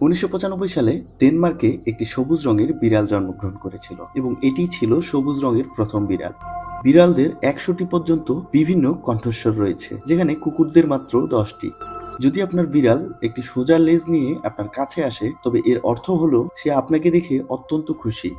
উনিশশো পঁচানব্বই সালে ডেনমার্কে একটি সবুজ রঙের বিড়াল জন্মগ্রহণ করেছিল এবং এটি ছিল সবুজ রঙের প্রথম বিড়াল। বিড়ালদের একশোটি পর্যন্ত বিভিন্ন কণ্ঠস্বর রয়েছে, যেখানে কুকুরদের মাত্র দশটি। যদি আপনার বিড়াল একটি সোজা লেজ নিয়ে আপনার কাছে আসে, তবে এর অর্থ হলো সে আপনাকে দেখে অত্যন্ত খুশি।